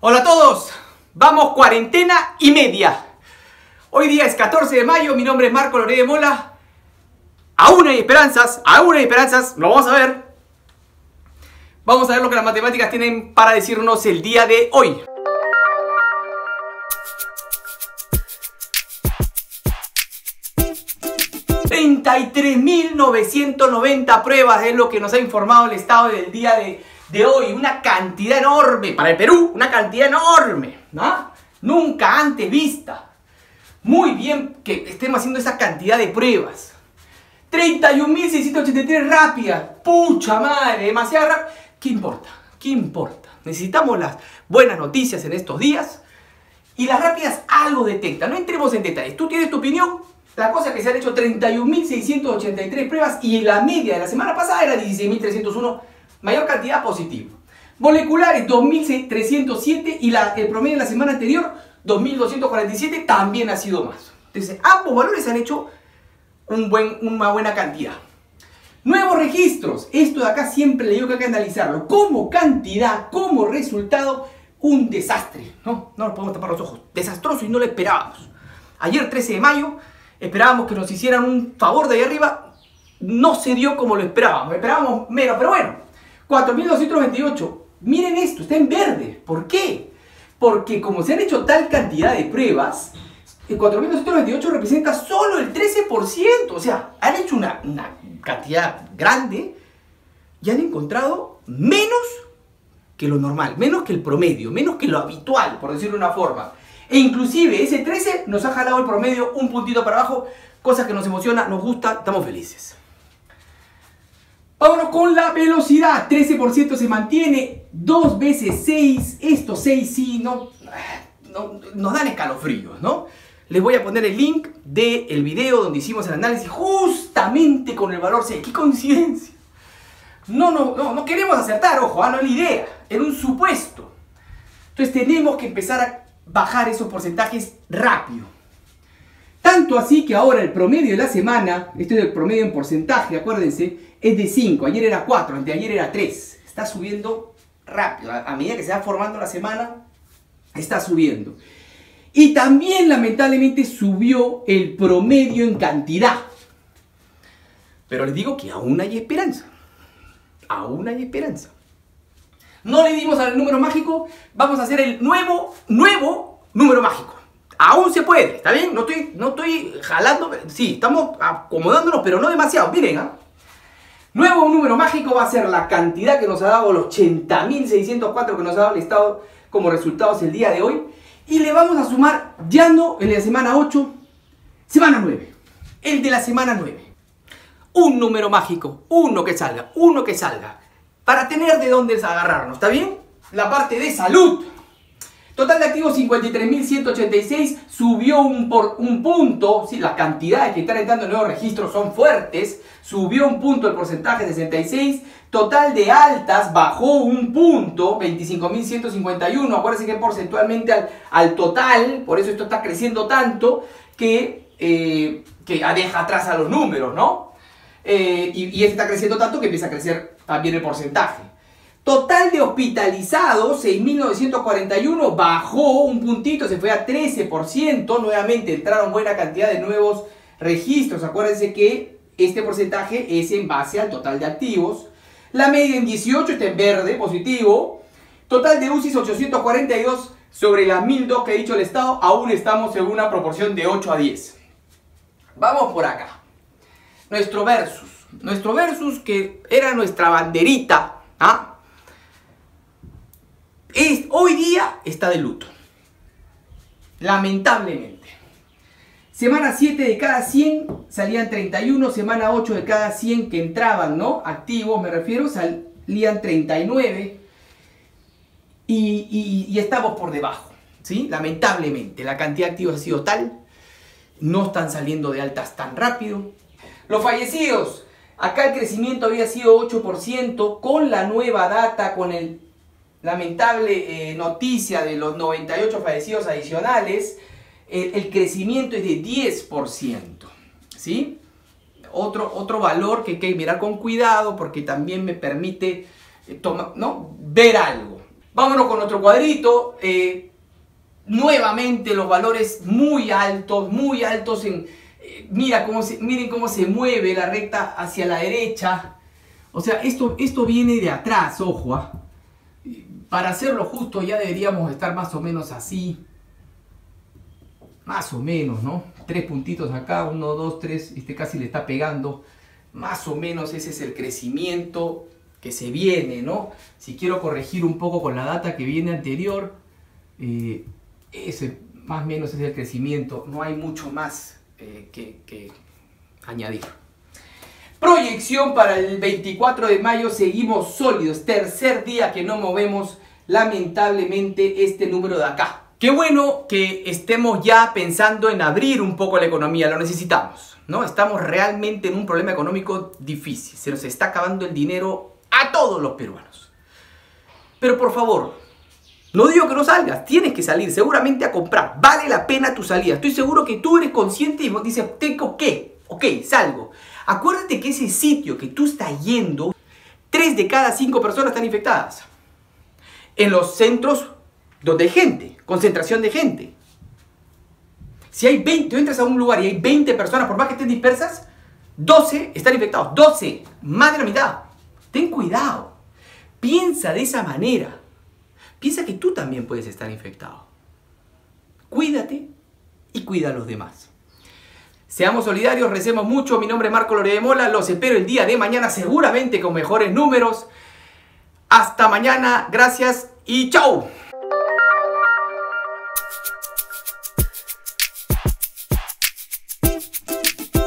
Hola a todos, vamos cuarentena y media. Hoy día es 14 de mayo, mi nombre es Marco Loré de Mola. Aún hay esperanzas, aún hay esperanzas, lo vamos a ver. Vamos a ver lo que las matemáticas tienen para decirnos el día de hoy. 33.990 pruebas es lo que nos ha informado el Estado del día de, hoy. Una cantidad enorme para el Perú, una cantidad enorme, ¿no? Nunca antes vista. Muy bien que estemos haciendo esa cantidad de pruebas. 31.683 rápidas. Pucha madre, demasiado rápido. ¿Qué importa? ¿Qué importa? Necesitamos las buenas noticias en estos días. Y las rápidas algo detectan. No entremos en detalles. Tú tienes tu opinión, la cosa es que se han hecho 31.683 pruebas y la media de la semana pasada era 16.301, mayor cantidad positiva. Moleculares 2.307 y la, el promedio de la semana anterior 2.247 también ha sido más. Entonces ambos valores han hecho un buen, una buena cantidad. Nuevos registros. Esto de acá siempre le digo que hay que analizarlo. Como cantidad, como resultado, un desastre. No, no nos podemos tapar los ojos. Desastroso y no lo esperábamos. Ayer 13 de mayo esperábamos que nos hicieran un favor de ahí arriba, no se dio como lo esperábamos, esperábamos menos, pero bueno, 4.228, miren esto, está en verde, ¿por qué? Porque como se han hecho tal cantidad de pruebas, el 4.228 representa solo el 13%, o sea, han hecho una, una cantidad grande y han encontrado menos que lo normal, menos que el promedio, menos que lo habitual, por decirlo de una forma. E inclusive ese 13 nos ha jalado el promedio un puntito para abajo, cosa que nos emociona, nos gusta, estamos felices. Vámonos con la velocidad, 13% se mantiene, 2 veces 6, estos 6 sí, no, no, nos dan escalofríos, ¿no? Les voy a poner el link del video donde hicimos el análisis justamente con el valor 6. ¡Qué coincidencia! No, no, no, no queremos acertar, ojo, ah, no es la idea, era un supuesto. Entonces tenemos que empezar a bajar esos porcentajes rápido. Tanto así que ahora el promedio de la semana, esto es el promedio en porcentaje, acuérdense, es de 5. Ayer era 4, anteayer era 3. Está subiendo rápido. A medida que se va formando la semana, está subiendo. Y también lamentablemente subió el promedio en cantidad. Pero les digo que aún hay esperanza. Aún hay esperanza. No le dimos al número mágico, vamos a hacer el nuevo, nuevo número mágico. Aún se puede, ¿está bien? No estoy, no estoy jalando, sí, estamos acomodándonos, pero no demasiado. Miren, ¿ah? Nuevo número mágico va a ser la cantidad que nos ha dado, los 80.604 que nos ha dado el Estado como resultados el día de hoy. Y le vamos a sumar, ya no de la semana 8, semana 9. El de la semana 9. Un número mágico, uno que salga, uno que salga para tener de dónde agarrarnos, ¿está bien? La parte de salud. Total de activos 53.186, subió un, por, un punto, sí, las cantidades que están entrando en nuevos registros son fuertes, subió un punto el porcentaje de 66, total de altas bajó un punto, 25.151, acuérdense que porcentualmente al, al, total, por eso esto está creciendo tanto, que, eh, que deja atrás a los números, ¿no? Eh, y, y este está creciendo tanto que empieza a crecer también el porcentaje. Total de hospitalizados, 6.941, bajó un puntito, se fue a 13%. Nuevamente entraron buena cantidad de nuevos registros. Acuérdense que este porcentaje es en base al total de activos. La media en 18 está en verde, positivo. Total de UCIs 842 sobre las 1002 que ha dicho el Estado. Aún estamos en una proporción de 8 a 10. Vamos por acá nuestro versus. Nuestro versus que era nuestra banderita. ¿ah? Hoy día está de luto. Lamentablemente. Semana 7 de cada 100 salían 31, semana 8 de cada 100 que entraban, ¿no? Activos, me refiero, salían 39 y, y estamos por debajo, ¿sí? Lamentablemente, la cantidad de activos ha sido tal, no están saliendo de altas tan rápido, los fallecidos. Acá el crecimiento había sido 8%. Con la nueva data, con el lamentable eh, noticia de los 98 fallecidos adicionales, el, crecimiento es de 10%. ¿Sí? Otro, otro valor que hay que mirar con cuidado porque también me permite eh, ¿no? ver algo. Vámonos con otro cuadrito. Eh, nuevamente los valores muy altos, muy altos en... Eh, mira cómo se, miren cómo se mueve la recta hacia la derecha. O sea, esto, esto viene de atrás, ojo. Para hacerlo justo ya deberíamos estar más o menos así. Más o menos, ¿no? Tres puntitos acá, uno, dos, tres, este casi le está pegando. Más o menos ese es el crecimiento que se viene, ¿no? Si quiero corregir un poco con la data que viene anterior, eh, ese más o menos es el crecimiento, no hay mucho más eh, que añadir. Proyección para el 24 de mayo, seguimos sólidos, tercer día que no movemos lamentablemente este número de acá. Qué bueno que estemos ya pensando en abrir un poco la economía, lo necesitamos, ¿no? Estamos realmente en un problema económico difícil, se nos está acabando el dinero a todos los peruanos. Pero por favor, no digo que no salgas, tienes que salir seguramente a comprar. Vale la pena tu salida. Estoy seguro que tú eres consciente y dices, ¿tengo qué? Ok, salgo. Acuérdate que ese sitio que tú estás yendo, tres de cada cinco personas están infectadas. En los centros donde hay gente, concentración de gente. Si hay 20, tú entras a un lugar y hay 20 personas, por más que estén dispersas, 12 están infectados. 12, más de la mitad. Ten cuidado. Piensa de esa manera. Piensa que tú también puedes estar infectado. Cuídate y cuida a los demás. Seamos solidarios, recemos mucho. Mi nombre es Marco Lore de Mola. Los espero el día de mañana, seguramente con mejores números. Hasta mañana, gracias y chao.